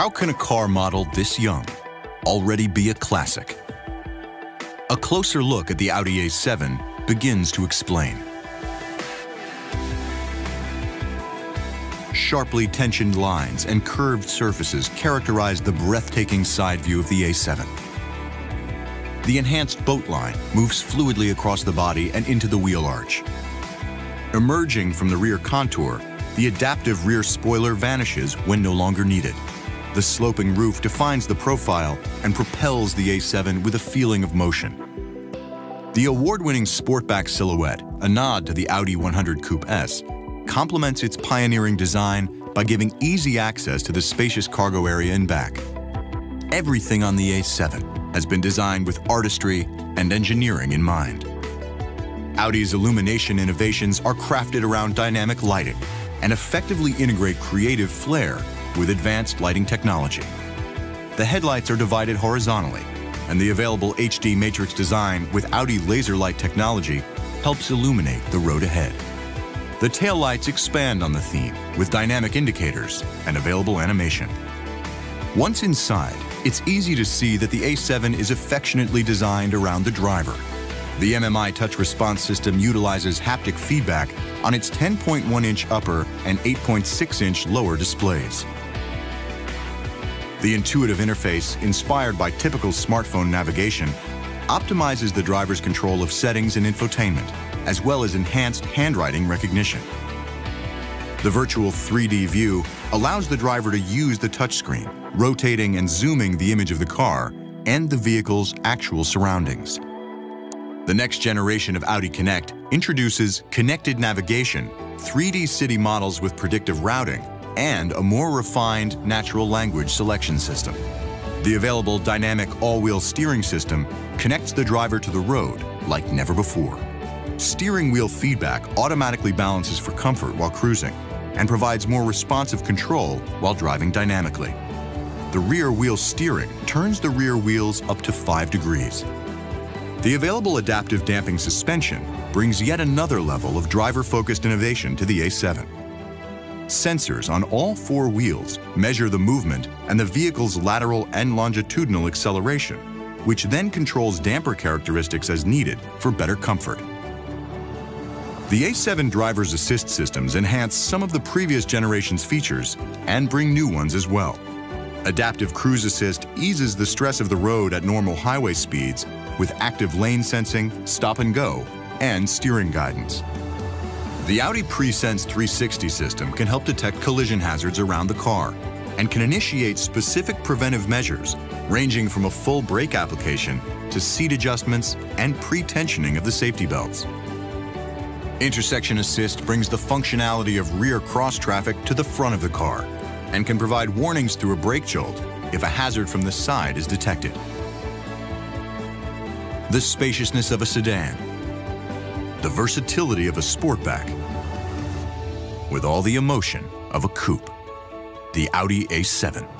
How can a car model this young already be a classic? A closer look at the Audi A7 begins to explain. Sharply tensioned lines and curved surfaces characterize the breathtaking side view of the A7. The enhanced boat line moves fluidly across the body and into the wheel arch. Emerging from the rear contour, the adaptive rear spoiler vanishes when no longer needed. The sloping roof defines the profile and propels the A7 with a feeling of motion. The award-winning Sportback silhouette, a nod to the Audi 100 Coupe S, complements its pioneering design by giving easy access to the spacious cargo area in back. Everything on the A7 has been designed with artistry and engineering in mind. Audi's illumination innovations are crafted around dynamic lighting and effectively integrate creative flair with advanced lighting technology. The headlights are divided horizontally, and the available HD matrix design with Audi laser light technology helps illuminate the road ahead. The taillights expand on the theme with dynamic indicators and available animation. Once inside, it's easy to see that the A7 is affectionately designed around the driver. The MMI touch response system utilizes haptic feedback on its 10.1-inch upper and 8.6-inch lower displays. The intuitive interface, inspired by typical smartphone navigation, optimizes the driver's control of settings and infotainment, as well as enhanced handwriting recognition. The virtual 3D view allows the driver to use the touchscreen, rotating and zooming the image of the car and the vehicle's actual surroundings. The next generation of Audi Connect introduces connected navigation, 3D city models with predictive routing, and a more refined natural language selection system. The available dynamic all-wheel steering system connects the driver to the road like never before. Steering wheel feedback automatically balances for comfort while cruising and provides more responsive control while driving dynamically. The rear wheel steering turns the rear wheels up to 5 degrees. The available adaptive damping suspension brings yet another level of driver-focused innovation to the A7. Sensors on all four wheels measure the movement and the vehicle's lateral and longitudinal acceleration, which then controls damper characteristics as needed for better comfort. The A7 driver's assist systems enhance some of the previous generation's features and bring new ones as well. Adaptive Cruise Assist eases the stress of the road at normal highway speeds with active lane sensing, stop and go, and steering guidance. The Audi PreSense 360 system can help detect collision hazards around the car and can initiate specific preventive measures ranging from a full brake application to seat adjustments and pre-tensioning of the safety belts. Intersection Assist brings the functionality of rear cross traffic to the front of the car and can provide warnings through a brake jolt if a hazard from the side is detected. The spaciousness of a sedan, the versatility of a sportback, with all the emotion of a coupe, the Audi A7.